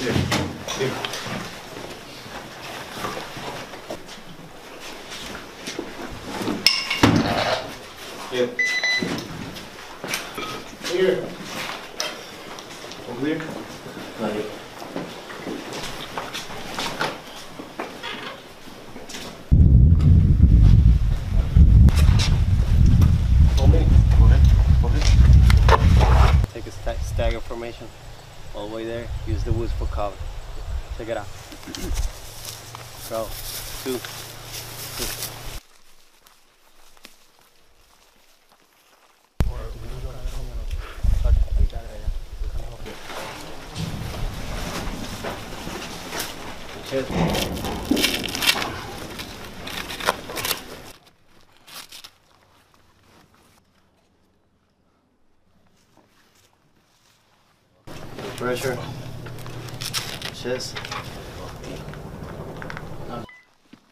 Here. Here. Over here. Not here. Hold me. Go ahead. Go ahead. Take a sta- stagger formation all the way there. Use the woods for cover. Check it out. Go. Two. Cheers. Pressure. Chest. Hold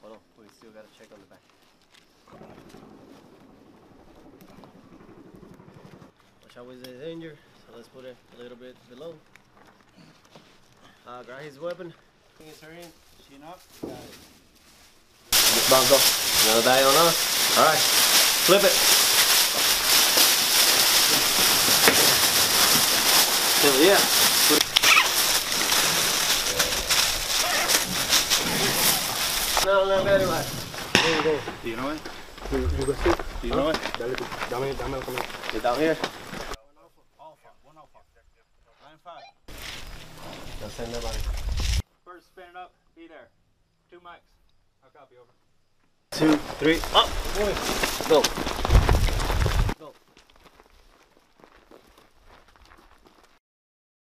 on, we still gotta check on the back. Watch out with his injured, so let's put it a little bit below. Uh, grab his weapon. Bring his her in. Chin up. Just bounce off. Another die on us. Alright. Flip it. Still, yeah. Put it. No, no, very much. There you go. Do you know it? You, you go sit. Do you know it? Dale, dame, dame el camino. Get down here. Now send them out. First, spin it up. Be there. Two mics. I'll copy over. Two, three, up. Go. Go.